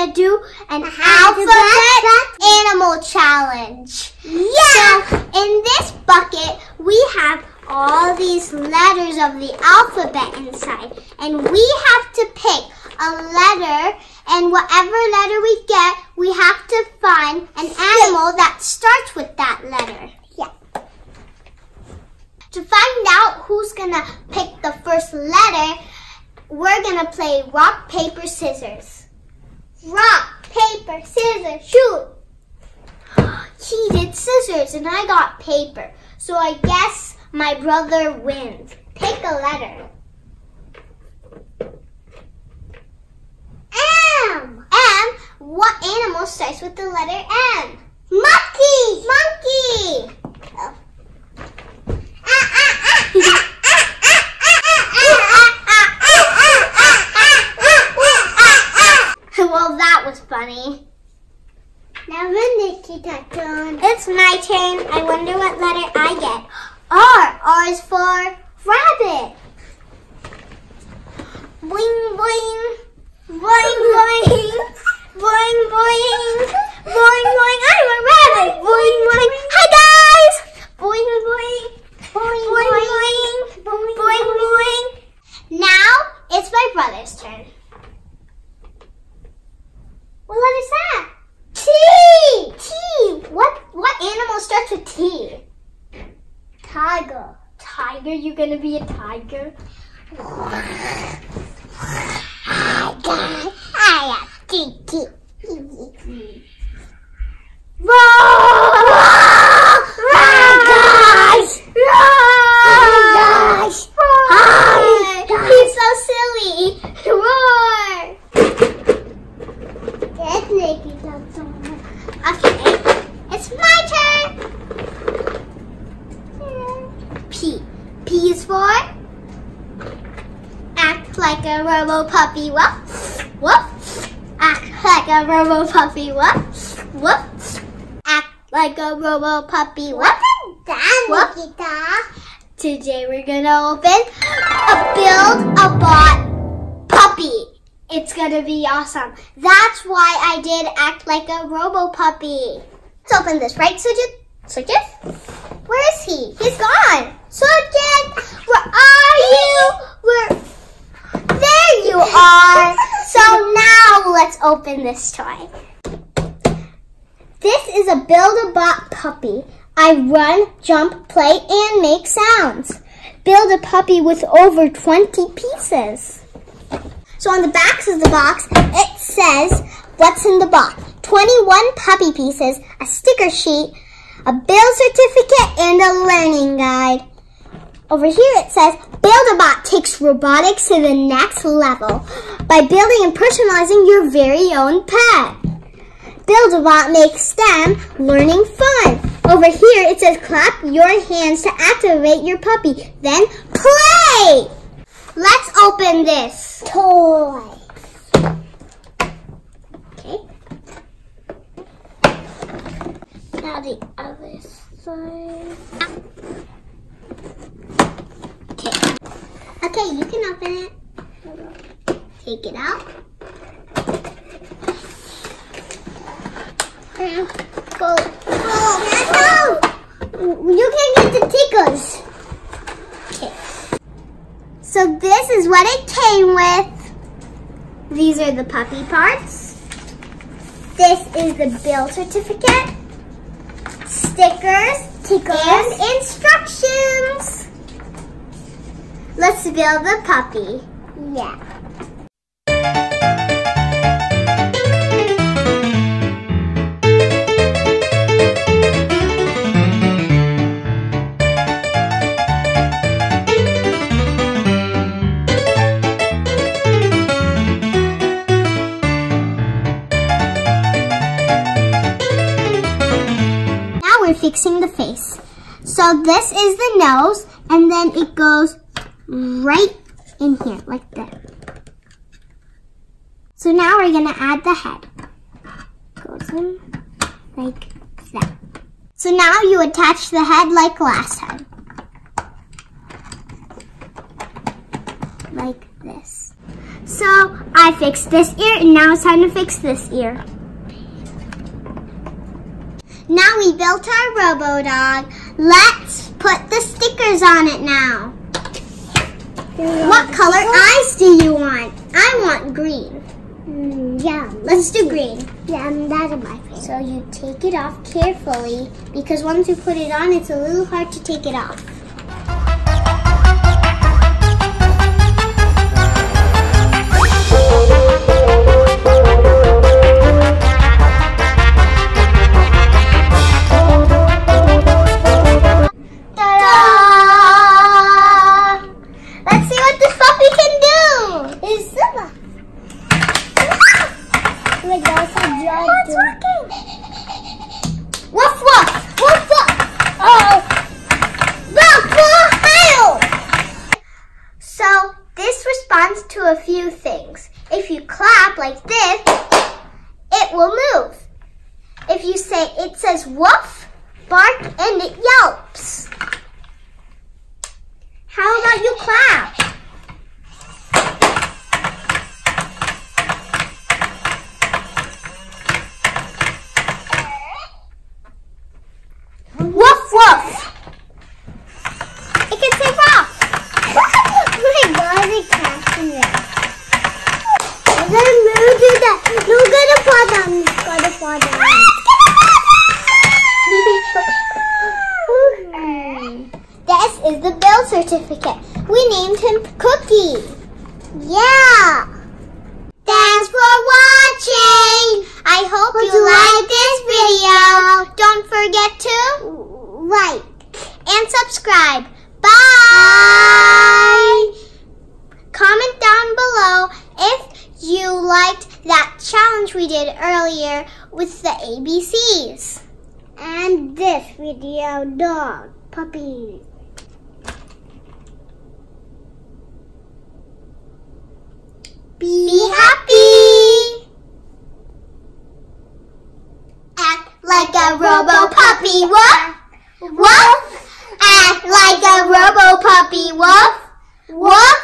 gonna do an alphabet animal challenge. Yeah. So in this bucket, we have all these letters of the alphabet inside, and we have to pick a letter, and whatever letter we get, we have to find an animal that starts with that letter. Yeah. To find out who's gonna pick the first letter, we're gonna play rock, paper, scissors. Rock, paper, scissors, shoot! He did scissors and I got paper. So I guess my brother wins. Pick a letter. M. M. What animal starts with the letter M? Monkey. Monkey. Oh. Ah, ah, ah. well, that was funny. Now Nikita turn. It's my turn. I wonder what letter I get. R. R is for rabbit. Boing boing. Boing boing. Boing boing. Boing boing. I'm a rabbit. Boing boing. Hi guys. Boing boing. Boing boing. Boing boing. boing. Now it's my brother's turn. What letter is that? T. T. What what animal starts with T? Tiger. Tiger? You gonna be a tiger? I have T. Guys! Guys! He's so silly! Roar! That's making Okay, it's my turn! P. P is for act like a robo puppy. Woof, woof. Act like a robo puppy. Woof, woof. Act like a robo puppy. Woof. What's that, Today we're gonna open a build a bot puppy. It's gonna be awesome. That's why I did act like a robo puppy. Let's open this, right, Sujit? Sujit? Where is he? He's gone. Sujit, where are you? You are. So now let's open this toy. This is a Build-A-Bot puppy. I run, jump, play, and make sounds. Build a puppy with over 20 pieces. So on the back of the box, it says what's in the box. 21 puppy pieces, a sticker sheet, a build certificate, and a learning guide. Over here it says, Build-A-Bot takes robotics to the next level by building and personalizing your very own pet. Build-A-Bot makes STEM learning fun. Over here it says, clap your hands to activate your puppy, then play! Let's open this toy. Okay. Now the other side. Okay. Okay, you can open it. Take it out. Go. Oh, no! You can get the tickles. Okay. So this is what it came with. These are the puppy parts. This is the build certificate, stickers, tickles, and instructions. Let's build the puppy. Yeah. Now we're fixing the face. So this is the nose, and then it goes right in here, like that. So now we're gonna add the head. Goes in like that. So now you attach the head like last time. Like this. So I fixed this ear and now it's time to fix this ear. Now we built our Robo Dog. Let's put the stickers on it now. What color eyes do you want? I want green. Mm, yeah. Let's do green. Yeah, that's my favorite. So you take it off carefully because once you put it on, it's a little hard to take it off. Wait, that's a joy Oh, it's working. Woof woof, woof woof. Oh, Woof woof, So this responds to a few things. If you clap like this, it will move. If you say it says woof, bark, and it yelps. How about you clap? Woof woof. It can say ruff. my God, it's catching it. Gonna that. This is the build certificate. We named him Cookie. Yeah. Thanks for watching. I hope Would you, you liked this video. Don't forget to Right. and subscribe. Bye. Comment down below if you liked that challenge we did earlier with the ABCs. And this video, dog, puppy. Be happy. Act like a robo puppy, woof, woof. Act like a robo puppy, woof, woof.